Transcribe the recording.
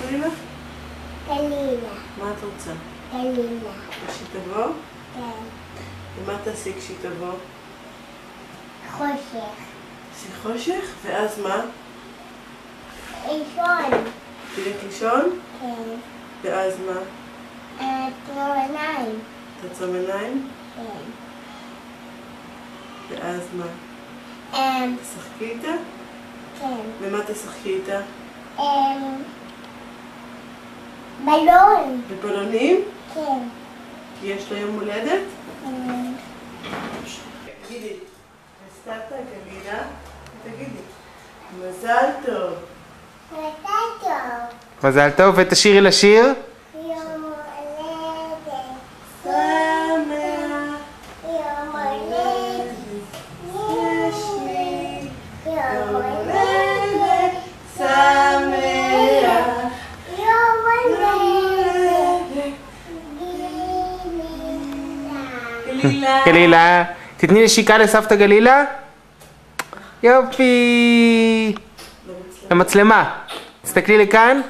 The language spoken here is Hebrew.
גלילה? גלילה, מה את רוצה? תבוא? כן, ומה תעשי כשהיא תבוא? חושך, תעשי חושך? ואז מה? ראשון, תלך לישון? כן, ואז מה? עצמו עיניים, תעצום עיניים? כן, ואז מה? אמ, תשחקי איתה? כן, ומה תשחקי איתה? אמ, בלון, בבלונים? כן, יש לה יום הולדת? אמ, תגידי, הסתרת גלילה? תגידי, מזל טוב. מתי טוב, מזל טוב, ותשאירי לשיר. יום הולדת, גלילה. גלילה, תתני נשיקה לסבתא גלילה. יופי. למצלמה. תסתכלי לכאן.